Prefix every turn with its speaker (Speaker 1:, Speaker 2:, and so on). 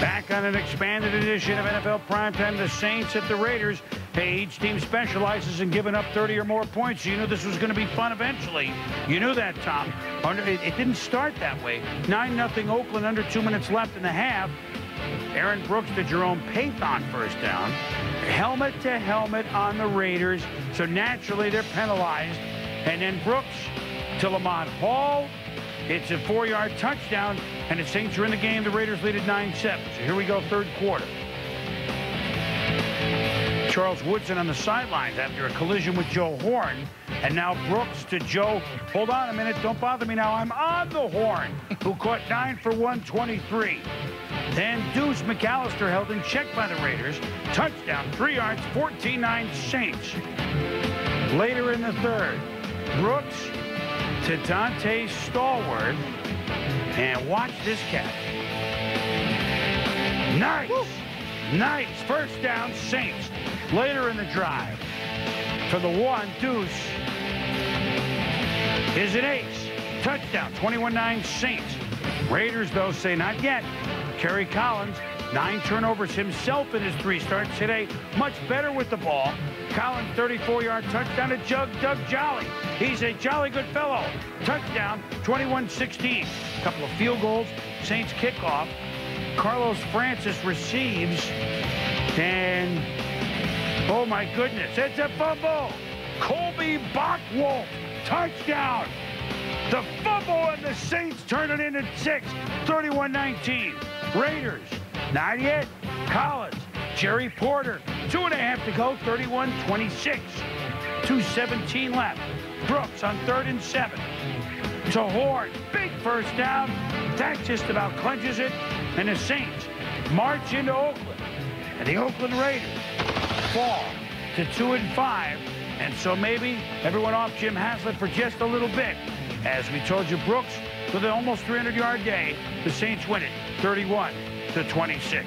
Speaker 1: Back on an expanded edition of NFL Primetime, the Saints at the Raiders. Hey, each team specializes in giving up 30 or more points. You knew this was going to be fun eventually. You knew that, Tom. It didn't start that way. 9-0 Oakland under two minutes left in the half. Aaron Brooks to Jerome Pathon first down. Helmet to helmet on the Raiders. So naturally they're penalized. And then Brooks to Lamont Hall. It's a four-yard touchdown, and the Saints are in the game. The Raiders lead at 9-7. So here we go, third quarter. Charles Woodson on the sidelines after a collision with Joe Horn. And now Brooks to Joe. Hold on a minute. Don't bother me now. I'm on the horn, who caught 9 for 123. Then Deuce McAllister held in check by the Raiders. Touchdown, three yards, 14-9 Saints. Later in the third, Brooks to Donté Stallworth. And watch this catch. Nice. Woo. Nice. First down, Saints. Later in the drive. For the one, Deuce is an ace. Touchdown, 21-9 Saints. Raiders, though, say not yet. Kerry Collins, nine turnovers himself in his three starts today. Much better with the ball. Collins, 34-yard touchdown to Jug Doug Jolley. He's a jolly good fellow. Touchdown, 21-16. Couple of field goals. Saints kickoff. Carlos Francis receives. And, oh my goodness, it's a fumble. Colby Bockwoldt, touchdown. The fumble and the Saints turn it into six, 31-19. Raiders, not yet. Collins, Jerry Porter, two and a half to go, 31-26. 2.17 left. Brooks on third and seven. To Horn, big first down. That just about clenches it. And the Saints march into Oakland. And the Oakland Raiders fall to two and five. And so maybe everyone off Jim Haslett for just a little bit. As we told you, Brooks with an almost 300-yard day, the Saints win it 31 to 26.